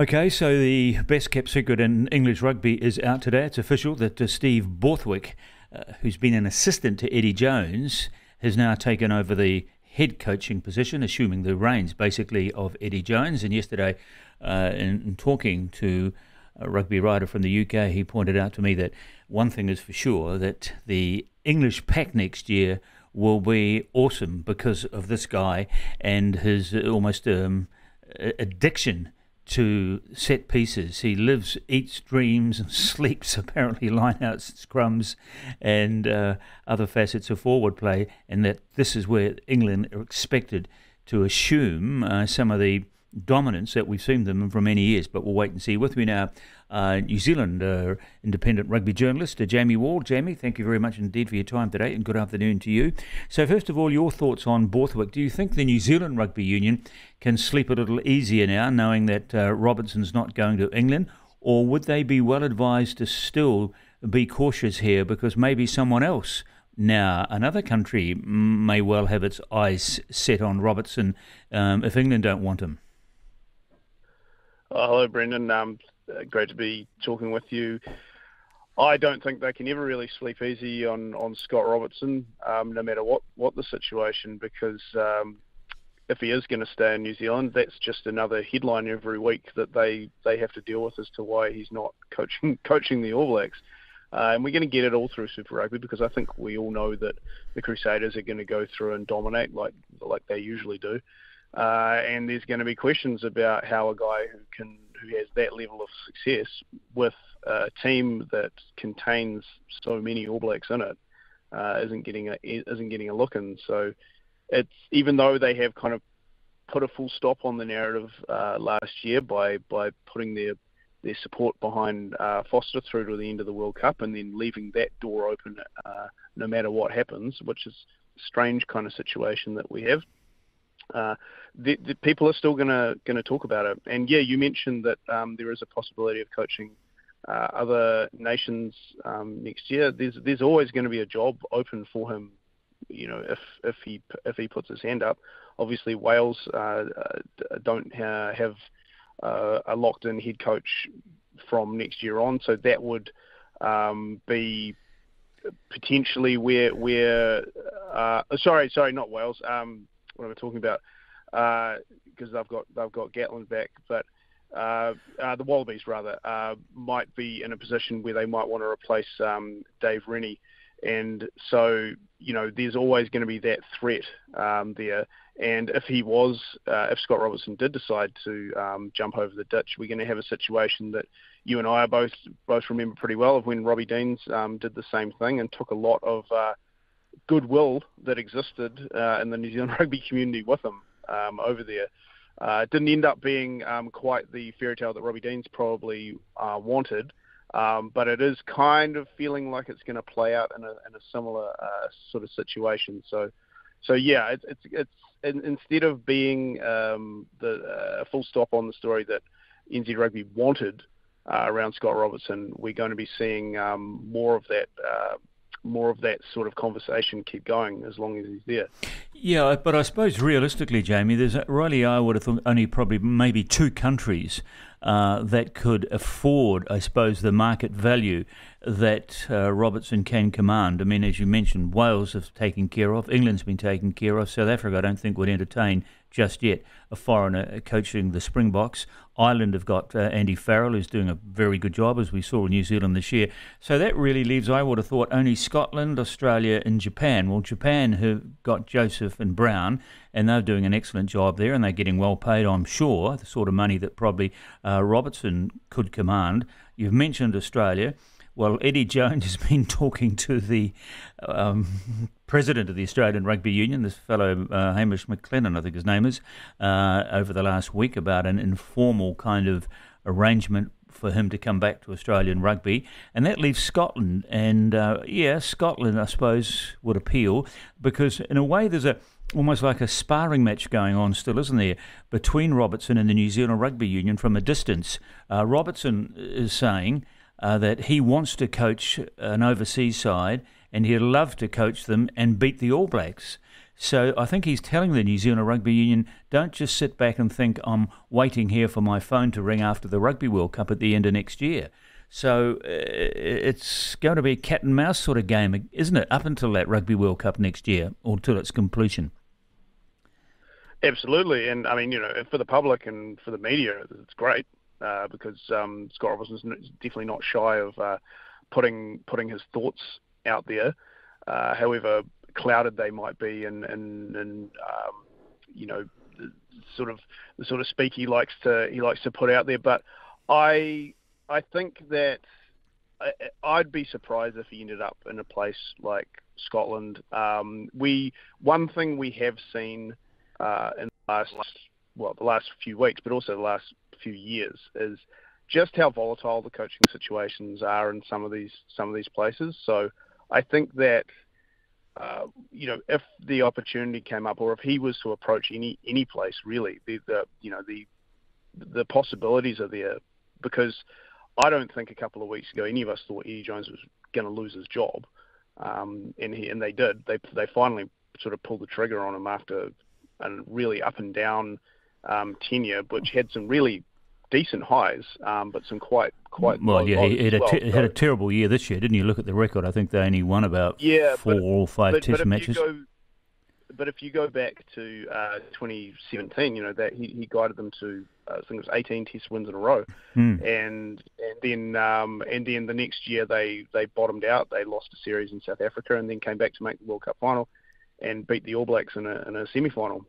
Okay, so the best kept secret in English rugby is out today. It's official that uh, Steve Borthwick, uh, who's been an assistant to Eddie Jones, has now taken over the head coaching position, assuming the reins basically of Eddie Jones. And yesterday, uh, in, in, talking to a rugby writer from the UK, he pointed out to me that one thing is for sure that the English pack next year will be awesome because of this guy and his almost um, addiction to set pieces. He lives, eats, dreams, and sleeps apparently lineouts, scrums, and uh, other facets of forward play, and that this is where England are expected to assume uh, some of the dominance that we've seen them for many years. But we'll wait and see. With me now, uh, New Zealand uh, independent rugby journalist uh, Jamie Wall. Jamie, thank you very much indeed for your time today, and good afternoon to you. So, first of all, your thoughts on Borthwick. Do you think the New Zealand Rugby Union can sleep a little easier now, knowing that uh, Robertson's not going to England, or would they be well advised to still be cautious here because maybe someone else? Now, another country may well have its eyes set on Robertson um, if England don't want him. Oh, hello, Brendan. Um, great to be talking with you. I don't think they can ever really sleep easy on, on Scott Robertson, um, no matter what, what the situation, because um, if he is going to stay in New Zealand, that's just another headline every week that they, they have to deal with as to why he's not coaching coaching the All Blacks. Uh, and we're going to get it all through Super Rugby because I think we all know that the Crusaders are going to go through and dominate like like they usually do. Uh, and there's going to be questions about how a guy who can who has that level of success with a team that contains so many All Blacks in it uh, not getting a isn't getting a look in. So it's even though they have kind of put a full stop on the narrative uh, last year by by putting their their support behind uh, Foster through to the end of the World Cup and then leaving that door open uh, no matter what happens, which is a strange kind of situation that we have uh, the, the people are still going to going to talk about it. And yeah, you mentioned that um, there is a possibility of coaching uh, other nations um, next year. There's there's always going to be a job open for him. You know, if if he if he puts his hand up. Obviously, Wales uh, don't ha- have uh, a locked-in head coach from next year on, so that would um, be potentially where where uh, sorry sorry not Wales um, what am I talking about? Because uh, they've got they've got Gatland back, but uh, uh, the Wallabies rather uh, might be in a position where they might want to replace um, Dave Rennie, and so you know there's always going to be that threat um, there. And if he was, uh, if Scott Robertson did decide to um, jump over the ditch, we're going to have a situation that you and I are both both remember pretty well of when Robbie Deans um, did the same thing and took a lot of uh, goodwill that existed uh, in the New Zealand rugby community with him um, over there. Uh, didn't end up being um, quite the fairy tale that Robbie Deans probably uh, wanted, um, but it is kind of feeling like it's going to play out in a, in a similar uh, sort of situation. So, so yeah, it's it's, it's in, instead of being um, the uh, full stop on the story that NZ Rugby wanted uh, around Scott Robertson, we're going to be seeing um, more of that more of that sort of conversation keep going as long as he's there. Yeah, but I suppose realistically, Jamie, there's really I would have thought only probably maybe two countries uh, that could afford, I suppose, the market value that uh, Robertson can command. I mean, as you mentioned, Wales have taken care of, England's been taken care of, South Africa I don't think would entertain just yet a foreigner coaching the Springboks. Ireland have got uh, Andy Farrell, who's doing a very good job, as we saw in New Zealand this year. So that really leaves, I would have thought, only Scotland, Australia, and Japan. Well, Japan have got Joseph and Brown, and they're doing an excellent job there, and they're getting well paid, I'm sure, the sort of money that probably uh, Robertson could command. You've mentioned Australia. Well, Eddie Jones has been talking to the um, president of the Australian Rugby Union, this fellow uh, Hamish McLennan, I think his name is, uh, over the last week about an informal kind of arrangement for him to come back to Australian rugby, and that leaves Scotland. And uh, yeah, Scotland, I suppose, would appeal because in a way there's a almost like a sparring match going on still, isn't there, between Robertson and the New Zealand Rugby Union from a distance. Uh, Robertson is saying uh, that he wants to coach an overseas side and he'd love to coach them and beat the All Blacks. So I think he's telling the New Zealand Rugby Union, don't just sit back and think I'm waiting here for my phone to ring after the Rugby World Cup at the end of next year. So uh, it's going to be a cat and mouse sort of game, isn't it, up until that Rugby World Cup next year or till its completion? Absolutely, and I mean, you know, for the public and for the media, it's great uh, because um, Scott Robertson's definitely not shy of uh, putting putting his thoughts out there. Uh, however, clouded they might be, and and and um, you know, the sort of the sort of speak he likes to he likes to put out there. But I I think that I, I'd be surprised if he ended up in a place like Scotland. Um, we one thing we have seen uh, in the last well the last few weeks, but also the last few years is just how volatile the coaching situations are in some of these some of these places. So I think that uh, you know, if the opportunity came up, or if he was to approach any any place, really, the, the you know the the possibilities are there because I don't think a couple of weeks ago any of us thought Eddie Jones was going to lose his job, um, and he and they did. They they finally sort of pulled the trigger on him after a really up and down um, tenure, which had some really decent highs, um, but some quite quite well. yeah, he had, well. a te- had a terrible year this year, didn't you? Look at the record. I think they only won about yeah, four but, or five but, Test but matches. Go, but if you go back to uh, 2017, you know that he, he guided them to uh, I think it was 18 Test wins in a row, hmm. and and then um, and then the next year they they bottomed out. They lost a series in South Africa and then came back to make the World Cup final, and beat the All Blacks in a in a semi final.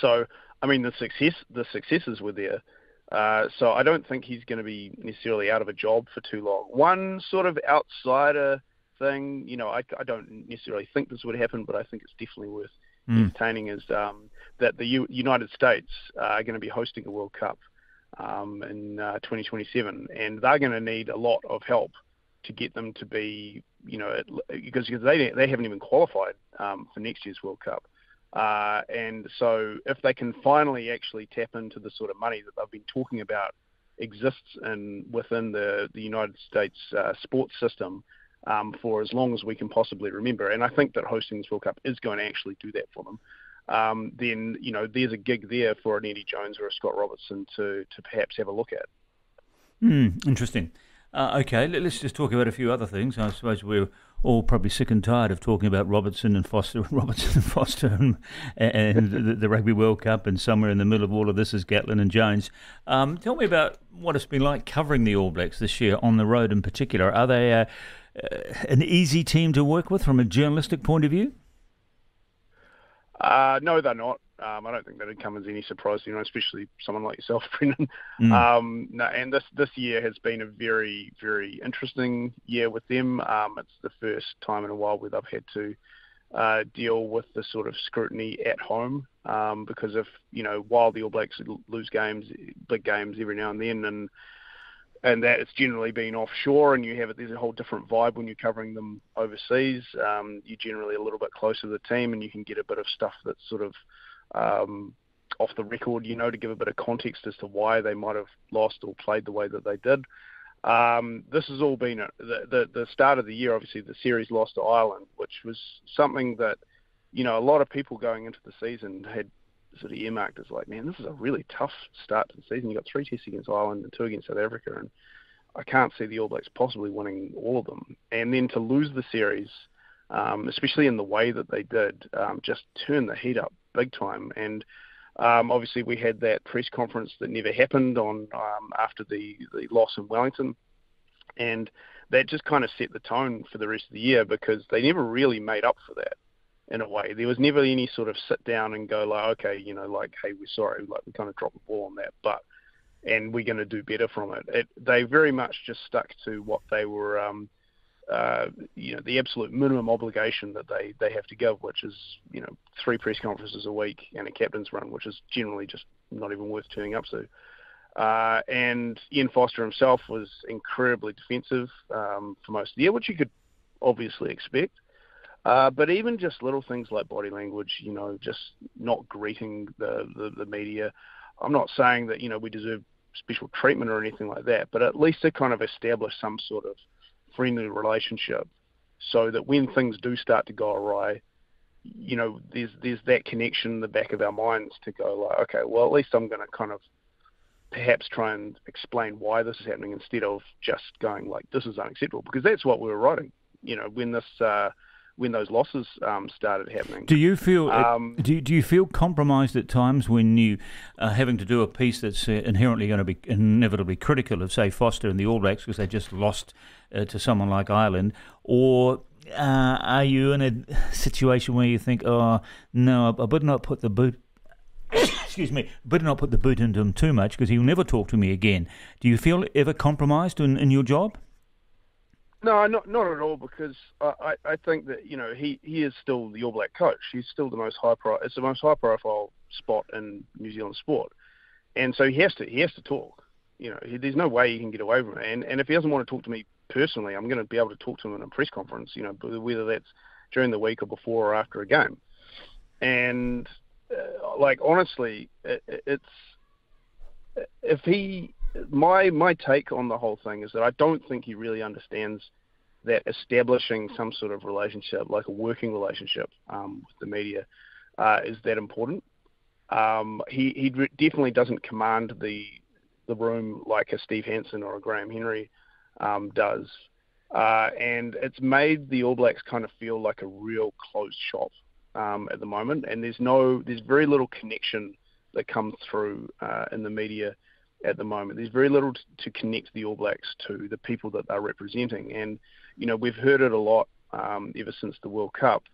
So I mean the success the successes were there. Uh, so I don't think he's going to be necessarily out of a job for too long. One sort of outsider thing, you know, I, I don't necessarily think this would happen, but I think it's definitely worth mm. entertaining is um, that the U- United States are going to be hosting a World Cup um, in uh, 2027, and they're going to need a lot of help to get them to be, you know, because because they they haven't even qualified um, for next year's World Cup. Uh, and so, if they can finally actually tap into the sort of money that they've been talking about exists in within the the United States uh, sports system um, for as long as we can possibly remember, and I think that hosting this World Cup is going to actually do that for them. Um, then you know there's a gig there for an Eddie Jones or a Scott Robertson to to perhaps have a look at. Hmm, interesting. Uh, okay, let's just talk about a few other things. I suppose we're all probably sick and tired of talking about Robertson and Foster, Robertson and Foster, and, and the, the, Rugby World Cup, and somewhere in the middle of all of this is Gatland and Jones. Um, tell me about what it's been like covering the All Blacks this year on the road, in particular. Are they uh, uh, an easy team to work with from a journalistic point of view? Uh, no, they're not. Um, I don't think that'd come as any surprise, you know, especially someone like yourself, Brendan. Mm. Um, no, and this this year has been a very very interesting year with them. Um, it's the first time in a while where they've had to uh, deal with the sort of scrutiny at home um, because if you know while the All Blacks lose games, big games every now and then, and and that it's generally been offshore, and you have it. There's a whole different vibe when you're covering them overseas. Um, you're generally a little bit closer to the team, and you can get a bit of stuff that's sort of um, off the record, you know, to give a bit of context as to why they might have lost or played the way that they did. Um, this has all been a, the, the the start of the year. Obviously, the series lost to Ireland, which was something that you know a lot of people going into the season had sort of earmarked as like, man, this is a really tough start to the season. You got three tests against Ireland and two against South Africa, and I can't see the All Blacks possibly winning all of them. And then to lose the series, um, especially in the way that they did, um, just turn the heat up big time. And um, obviously, we had that press conference that never happened on um, after the the loss in Wellington, and that just kind of set the tone for the rest of the year because they never really made up for that in a way. There was never any sort of sit down and go like, okay, you know, like, hey, we're sorry, like we kind of dropped the ball on that, but and we're going to do better from it. it. They very much just stuck to what they were, um, uh, you know, the absolute minimum obligation that they they have to give, which is you know three press conferences a week and a captain's run, which is generally just not even worth turning up to. Uh, and Ian Foster himself was incredibly defensive um, for most of the year, which you could obviously expect. Uh, but even just little things like body language, you know, just not greeting the, the, the media. I'm not saying that, you know, we deserve special treatment or anything like that, but at least to kind of establish some sort of friendly relationship so that when things do start to go awry, you know, there's there's that connection in the back of our minds to go like, okay, well, at least I'm going to kind of perhaps try and explain why this is happening instead of just going like, this is unacceptable, because that's what we were writing. You know, when this uh, when those losses um, started happening. Do you feel um, do you, do you feel compromised at times when you are having to do a piece that's uh, inherently going to be inevitably critical of, say, Foster and the All Blacks because they just lost uh, to someone like Ireland, or uh, are you in a situation where you think, oh no, I better not put the boot. excuse me, better not put the boot into him too much because he'll never talk to me again. Do you feel ever compromised in, in your job? No, not not at all. Because I, I think that you know he, he is still the All Black coach. He's still the most high pro. It's the most high profile spot in New Zealand sport, and so he has to he has to talk. You know, he, there's no way he can get away from it. And and if he doesn't want to talk to me personally, I'm going to be able to talk to him in a press conference. You know, whether that's during the week or before or after a game. And uh, like honestly, it, it's if he my my take on the whole thing is that I don't think he really understands that establishing some sort of relationship, like a working relationship um, with the media, uh, is that important. Um, he he definitely doesn't command the the room like a Steve Hansen or a Graham Henry um, does, uh, and it's made the All Blacks kind of feel like a real closed shop um, at the moment. And there's no there's very little connection that comes through uh, in the media at the moment. There's very little to, connect the All Blacks to the people that they're representing, and you know we've heard it a lot um, ever since the World Cup.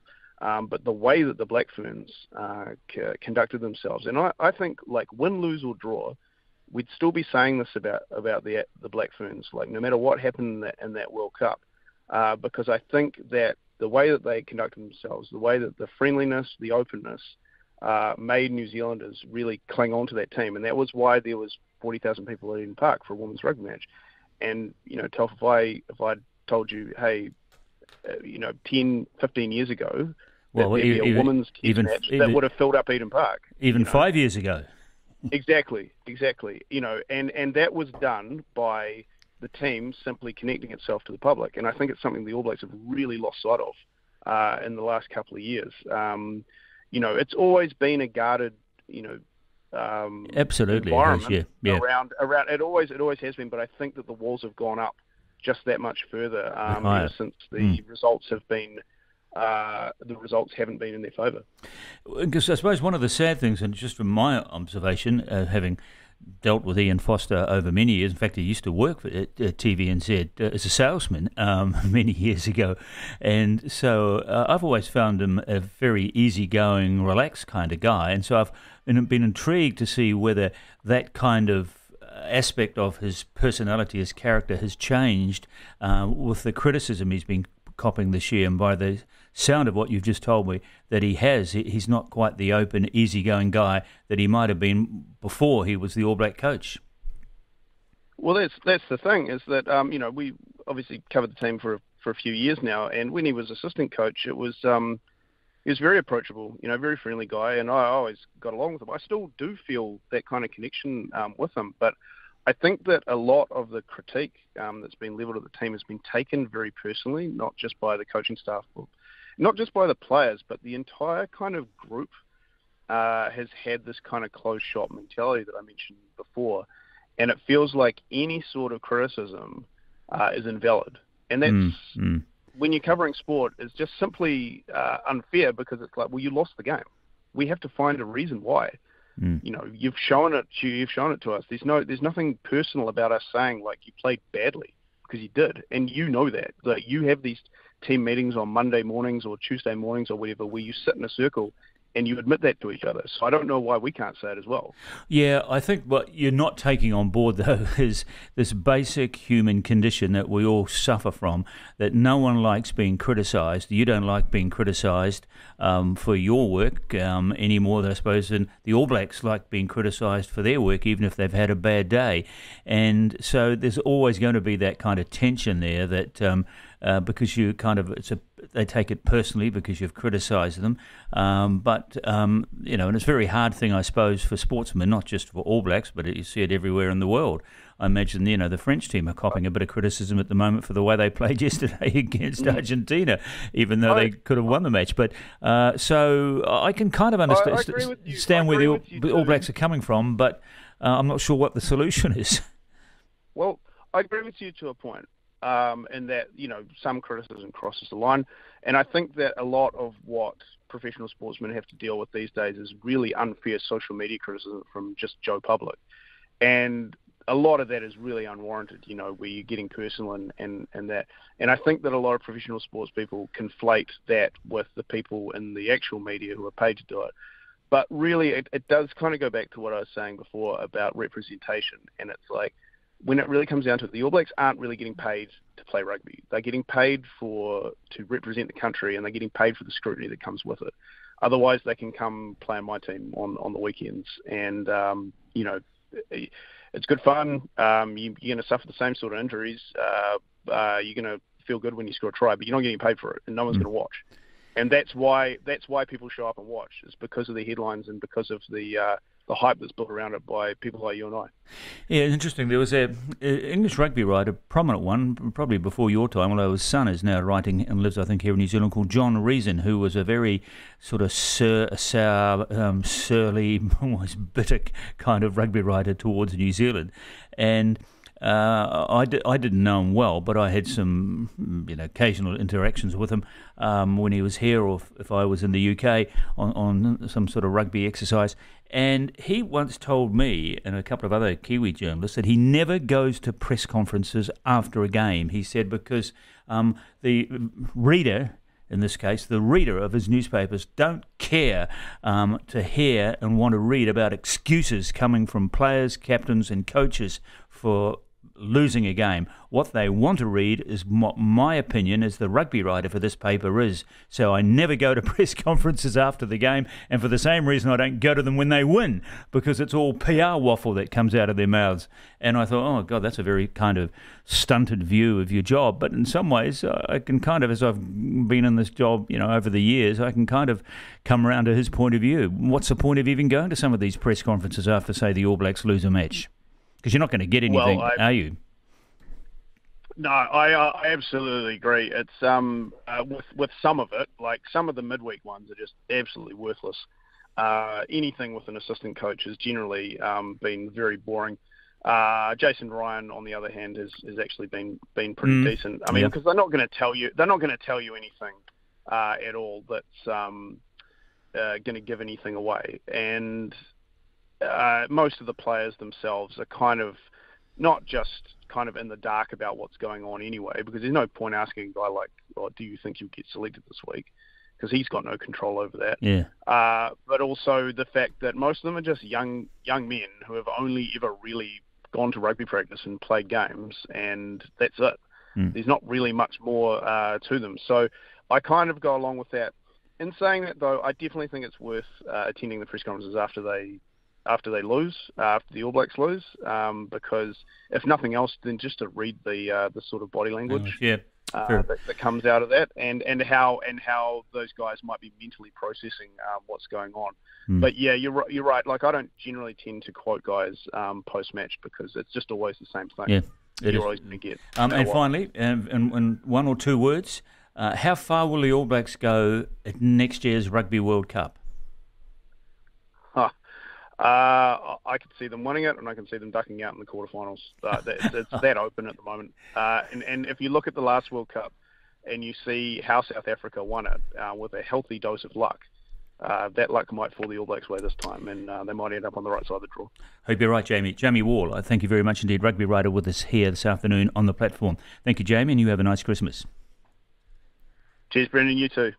Um, but the way that the Black Ferns uh, c- conducted themselves, and I, I think like win, lose or draw, we'd still be saying this about about the the Black Ferns, like no matter what happened in that, in that World Cup, uh, because I think that the way that they conducted themselves, the way that the friendliness, the openness, uh, made New Zealanders really cling on to that team, and that was why there was 40,000 people at Eden Park for a women's rugby match. And you know, Telf, if I if I told you, hey, uh, you know, 10, 15 years ago, well, there'd even, be a women's even, match even, that would have filled up Eden Park. Even you know? five years ago. exactly, exactly. You know, and and that was done by the team simply connecting itself to the public, and I think it's something the All Blacks have really lost sight of uh, in the last couple of years. Um, you know, it's always been a guarded, you know, um, absolutely environment yeah, yeah. around around. It always it always has been, but I think that the walls have gone up just that much further um, ever since the mm. results have been. Uh, the results haven't been in their favour. Because I suppose one of the sad things, and just from my observation, uh, having dealt with Ian Foster over many years. In fact, he used to work at, at TVNZ uh, as a salesman um, many years ago. And so uh, I've always found him a very easygoing, relaxed kind of guy. And so I've been intrigued to see whether that kind of aspect of his personality, his character, has changed uh, with the criticism he's been copping this year. And by the sound of what you've just told me, that he has, he's not quite the open, easygoing guy that he might have been before he was the All Black coach. Well, that's that's the thing is that um, you know we obviously covered the team for for a few years now, and when he was assistant coach, it was um, he was very approachable, you know, very friendly guy, and I always got along with him. I still do feel that kind of connection um, with him, but I think that a lot of the critique um, that's been levelled at the team has been taken very personally, not just by the coaching staff, not just by the players, but the entire kind of group uh, has had this kind of closed shop mentality that I mentioned before, and it feels like any sort of criticism uh, is invalid, and that's. Mm, mm. When you're covering sport, it's just simply uh, unfair because it's like, well, you lost the game. We have to find a reason why. Mm. You know, you've shown it. To, you've shown it to us. There's no, there's nothing personal about us saying like you played badly because you did, and you know that. Like you have these team meetings on Monday mornings or Tuesday mornings or whatever, where you sit in a circle and you admit that to each other. So I don't know why we can't say it as well. Yeah, I think what you're not taking on board though is this basic human condition that we all suffer from. That no one likes being criticised. You don't like being criticised um, for your work um, any more than I suppose than the All Blacks like being criticised for their work, even if they've had a bad day. And so there's always going to be that kind of tension there that. Um, uh, because you kind of it's a they take it personally because you've criticised them. Um, but um, you know, and it's a very hard thing, I suppose, for sportsmen, not just for All Blacks, but you see it everywhere in the world. I imagine you know the French team are copping a bit of criticism at the moment for the way they played yesterday against mm. Argentina, even though I, they could have won the match. But uh, so I can kind of understand stand where the All, All Blacks are coming from, but uh, I'm not sure what the solution is. Well, I agree with you to a point um, and that you know some criticism crosses the line. And I think that a lot of what professional sportsmen have to deal with these days is really unfair social media criticism from just Joe Public, and a lot of that is really unwarranted. You know, where you're getting personal and and and that. And I think that a lot of professional sports people conflate that with the people in the actual media who are paid to do it. But really, it, it does kind of go back to what I was saying before about representation, and it's like when it really comes down to it, the All Blacks aren't really getting paid to play rugby. They're getting paid for to represent the country, and they're getting paid for the scrutiny that comes with it. Otherwise, they can come play on my team on on the weekends, and um, you know, it's good fun. Um, you, are going to suffer the same sort of injuries. Uh, uh, you're going to feel good when you score a try, but you're not getting paid for it, and no one's mm. going to watch. And that's why that's why people show up and watch. Is because of the headlines and because of the uh, the hype that's built around it by people like you and I. Yeah, interesting. There was a, a English rugby writer, prominent one, probably before your time, although his son is now writing and lives, I think, here in New Zealand, called John Reason, who was a very sort of sur, sour, um, surly, almost bitter kind of rugby writer towards New Zealand, and uh, I, d- I didn't know him well, but I had some you know occasional interactions with him um, when he was here, or if, if, I was in the UK on, on some sort of rugby exercise. And he once told me and a couple of other Kiwi journalists that he never goes to press conferences after a game. He said because um, the reader in this case, the reader of his newspapers don't care um, to hear and want to read about excuses coming from players, captains, and coaches for losing a game. What they want to read is what my opinion as the rugby writer for this paper is. So I never go to press conferences after the game, and for the same reason, I don't go to them when they win because it's all PR waffle that comes out of their mouths. And I thought, oh God, that's a very kind of stunted view of your job. But in some ways, uh, I can kind of, as I've been in this job, you know, over the years, I can kind of come around to his point of view. What's the point of even going to some of these press conferences after, say, the All Blacks lose a match? Because you're not going to get anything, well, I, are you? No, I, uh, I absolutely agree. It's um uh, with with some of it, like some of the midweek ones are just absolutely worthless. Uh, anything with an assistant coach has generally um, been very boring. Uh, Jason Ryan, on the other hand, has, has actually been been pretty mm. decent. I mean, because they're not going to tell you they're not going to tell you anything uh, at all that's um, uh, going to give anything away. And uh, most of the players themselves are kind of not just kind of in the dark about what's going on anyway, because there's no point asking a guy like, oh, "Do you think you'll get selected this week?" Because he's got no control over that. Yeah. Uh, but also the fact that most of them are just young young men who have only ever really gone to rugby practice and played games, and that's it. Mm. There's not really much more uh, to them. So I kind of go along with that. In saying that, though, I definitely think it's worth uh, attending the press conferences after they after they lose, uh, after the All Blacks lose, um, because if nothing else, then just to read the uh, the sort of body language yeah, uh, that, that, comes out of that, and, and how and how those guys might be mentally processing um, what's going on. Mm. But yeah, you're you're right. Like I don't generally tend to quote guys um, post match because it's just always the same thing. Yeah, it you're is. always going to get. Um, and finally, in, in, one or two words, uh, how far will the All Blacks go at next year's Rugby World Cup? Uh, I can see them winning it, and I can see them ducking out in the quarterfinals. Uh, it's, it's that open at the moment. Uh, and, and if you look at the last World Cup, and you see how South Africa won it uh, with a healthy dose of luck, uh, that luck might fall the All Blacks' way this time, and uh, they might end up on the right side of the draw. Hope you're right, Jamie. Jamie Wall, I thank you very much indeed. Rugby writer with us here this afternoon on the platform. Thank you, Jamie, and you have a nice Christmas. Cheers, Brendan. You too.